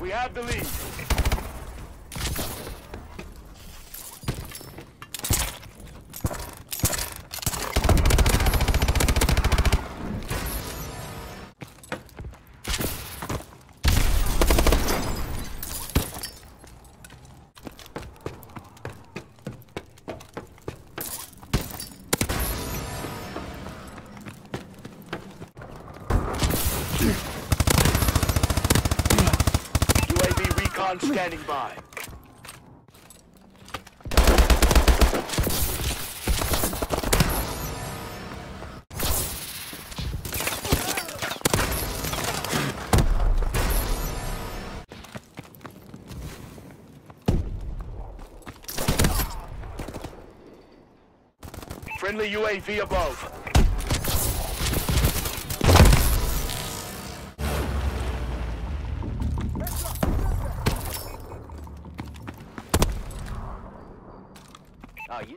We have the lead. UAV recon standing by. Friendly UAV above. Oh, you.